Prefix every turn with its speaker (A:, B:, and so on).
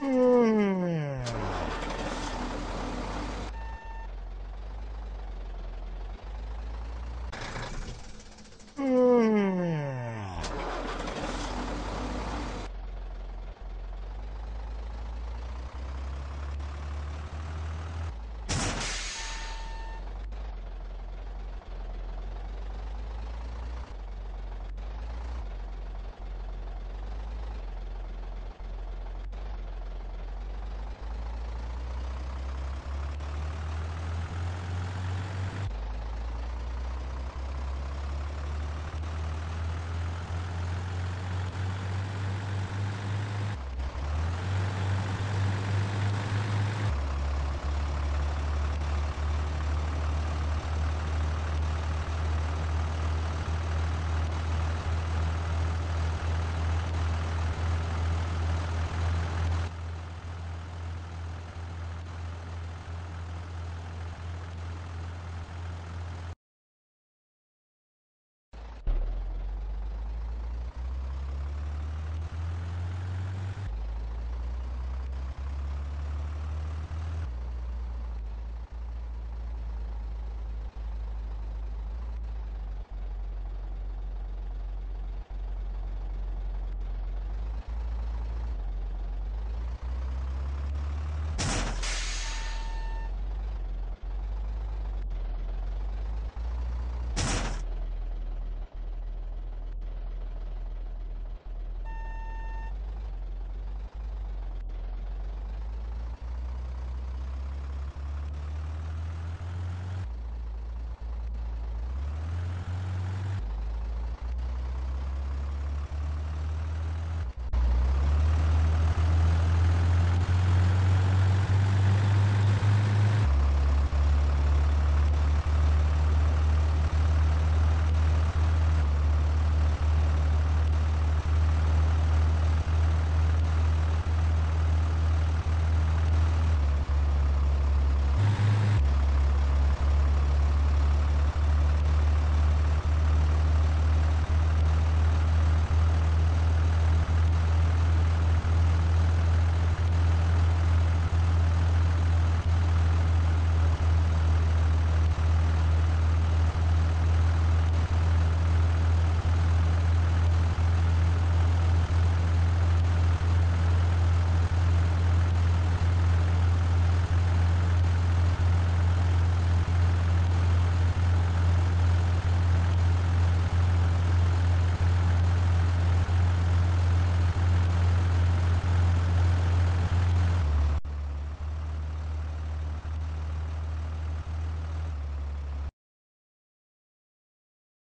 A: 嗯。